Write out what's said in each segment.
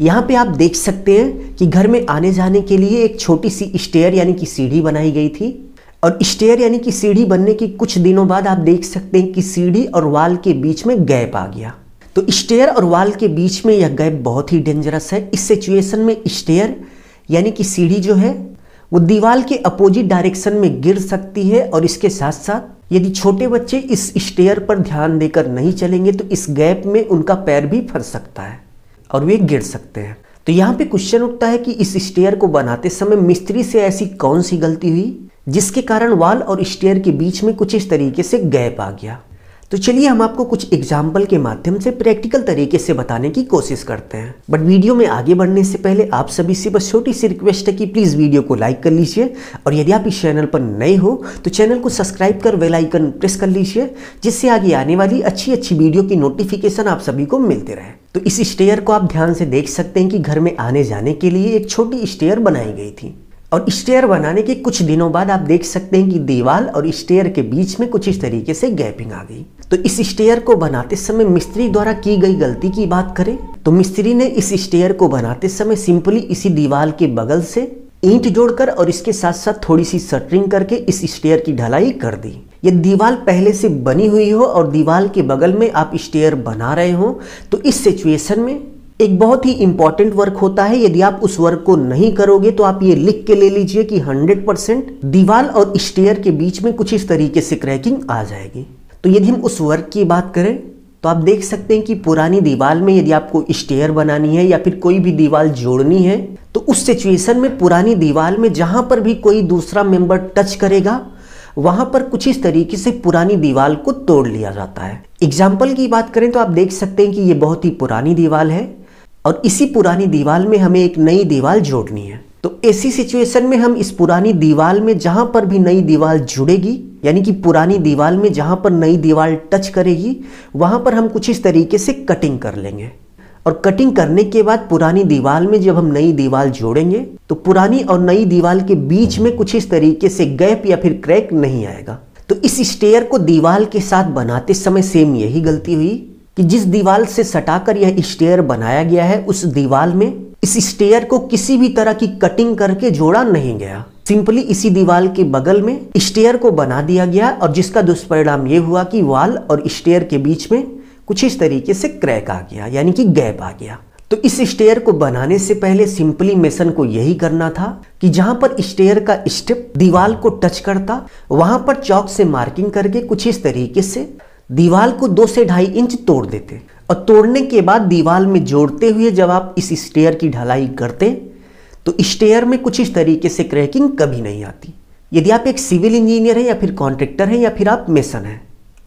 यहाँ पे आप देख सकते हैं कि घर में आने जाने के लिए एक छोटी सी स्टेयर यानी कि सीढ़ी बनाई गई थी। और स्टेयर यानी कि सीढ़ी बनने के कुछ दिनों बाद आप देख सकते हैं कि सीढ़ी और वाल के बीच में गैप आ गया। तो स्टेयर और वाल के बीच में यह गैप बहुत ही डेंजरस है। इस सिचुएशन में स्टेयर यानी कि सीढ़ी जो है, वो दीवार के अपोजिट डायरेक्शन में गिर सकती है और इसके साथ साथ यदि छोटे बच्चे इस स्टेयर पर ध्यान देकर नहीं चलेंगे तो इस गैप में उनका पैर भी फंस सकता है। और वे गिर सकते हैं। तो यहाँ पे क्वेश्चन उठता है कि इस स्टेयर को बनाते समय मिस्त्री से ऐसी कौन सी गलती हुई, जिसके कारण वाल और स्टेयर के बीच में कुछ इस तरीके से गैप आ गया। तो चलिए हम आपको कुछ एग्ज़ाम्पल के माध्यम से प्रैक्टिकल तरीके से बताने की कोशिश करते हैं। बट वीडियो में आगे बढ़ने से पहले आप सभी से बस छोटी सी रिक्वेस्ट है कि प्लीज़ वीडियो को लाइक कर लीजिए। और यदि आप इस चैनल पर नए हो तो चैनल को सब्सक्राइब कर बेल आइकन प्रेस कर लीजिए, जिससे आगे आने वाली अच्छी अच्छी वीडियो की नोटिफिकेशन आप सभी को मिलते रहे। तो इस स्टेयर को आप ध्यान से देख सकते हैं कि घर में आने जाने के लिए एक छोटी स्टेयर बनाई गई थी। और स्टेयर बनाने के कुछ दिनों बाद आप देख सकते हैं कि दीवार और स्टेयर के बीच में कुछ इस तरीके से गैपिंग आ गई। तो इस स्टेयर को बनाते समय मिस्त्री द्वारा की गई गलती की बात करें तो मिस्त्री ने इस स्टेयर को बनाते समय सिंपली इसी दीवार के बगल से ईंट जोड़कर और इसके साथ साथ थोड़ी सी सटरिंग करके इस स्टेयर की ढलाई कर दी। ये दीवार पहले से बनी हुई हो और दीवार के बगल में आप स्टेयर बना रहे हो तो इस सिचुएशन में एक बहुत ही इंपॉर्टेंट वर्क होता है। यदि आप उस वर्क को नहीं करोगे तो आप ये लिख के ले लीजिए कि 100 परसेंट दीवार और स्टेयर के बीच में कुछ इस तरीके से क्रैकिंग आ जाएगी। तो यदि हम उस वर्क की बात करें तो आप देख सकते हैं कि पुरानी दीवार में यदि आपको स्टेयर बनानी है या फिर कोई भी दीवार जोड़नी है तो उस सिचुएशन में पुरानी दीवार में जहाँ पर भी कोई दूसरा मेंबर टच करेगा, वहाँ पर कुछ इस तरीके से पुरानी दीवार को तोड़ लिया जाता है। एग्ज़ाम्पल की बात करें तो आप देख सकते हैं कि ये बहुत ही पुरानी दीवार है। और इसी पुरानी दीवार में हमें एक नई दीवार जोड़नी है। तो ऐसी सिचुएशन में हम इस पुरानी दीवार में जहाँ पर भी नई दीवार जुड़ेगी, यानी कि पुरानी दीवार में जहाँ पर नई दीवार टच करेगी, वहाँ पर हम कुछ इस तरीके से कटिंग कर लेंगे। और कटिंग करने के बाद पुरानी दीवार में जब हम नई दीवार जोड़ेंगे तो पुरानी और नई दीवार के बीच में कुछ इस तरीके से गैप या फिर क्रैक नहीं आएगा। तो इस स्टेयर को दीवार के साथ बनाते समय सेम यही गलती हुई। कि जिस दीवार से सटाकर यह स्टेयर बनाया गया है, उस दीवार में इस स्टेयर को किसी भी तरह की कटिंग करके जोड़ा नहीं गया। सिंपली इसी दीवार के बगल में स्टेयर को बना दिया गया और जिसका दुष्परिणाम ये हुआ कि वाल और स्टेयर के बीच में कुछ इस तरीके से क्रैक आ गया, यानी कि गैप आ गया। तो इस स्टेयर को बनाने से पहले सिंपली मेसन को यही करना था कि जहाँ पर स्टेयर का स्टेप दीवार को टच करता, वहाँ पर चौक से मार्किंग करके कुछ इस तरीके से दीवार को दो से ढाई इंच तोड़ देते। और तोड़ने के बाद दीवार में जोड़ते हुए जब आप इस स्टेयर की ढलाई करते तो स्टेयर में कुछ इस तरीके से क्रैकिंग कभी नहीं आती। यदि आप एक सिविल इंजीनियर हैं या फिर कॉन्ट्रेक्टर हैं या फिर आप मेसन हैं,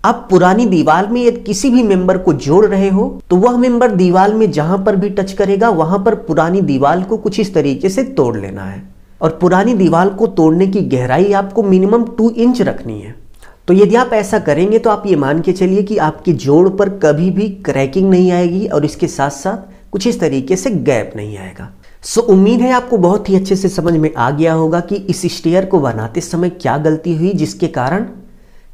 आप पुरानी दीवार में यदि किसी भी मेंबर को जोड़ रहे हो तो वह मेंबर दीवार में जहाँ पर भी टच करेगा, वहाँ पर पुरानी दीवार को कुछ इस तरीके से तोड़ लेना है। और पुरानी दीवार को तोड़ने की गहराई आपको मिनिमम टू इंच रखनी है। तो यदि आप ऐसा करेंगे तो आप ये मान के चलिए कि आपकी जोड़ पर कभी भी क्रैकिंग नहीं आएगी और इसके साथ साथ कुछ इस तरीके से गैप नहीं आएगा। सो, उम्मीद है आपको बहुत ही अच्छे से समझ में आ गया होगा कि इस स्टेयर को बनाते समय क्या गलती हुई, जिसके कारण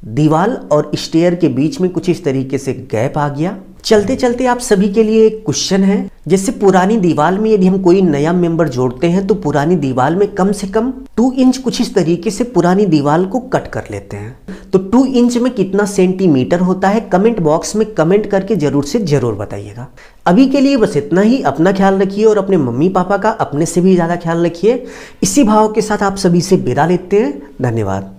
दीवाल और स्टेयर के बीच में कुछ इस तरीके से गैप आ गया। चलते चलते आप सभी के लिए एक क्वेश्चन है, जैसे पुरानी दीवार में यदि हम कोई नया मेंबर जोड़ते हैं तो पुरानी दीवार में कम से कम टू इंच कुछ इस तरीके से पुरानी दीवार को कट कर लेते हैं। तो टू इंच में कितना सेंटीमीटर होता है, कमेंट बॉक्स में कमेंट करके ज़रूर से ज़रूर बताइएगा। अभी के लिए बस इतना ही, अपना ख्याल रखिए और अपने मम्मी पापा का अपने से भी ज़्यादा ख्याल रखिए। इसी भाव के साथ आप सभी से विदा लेते हैं। धन्यवाद।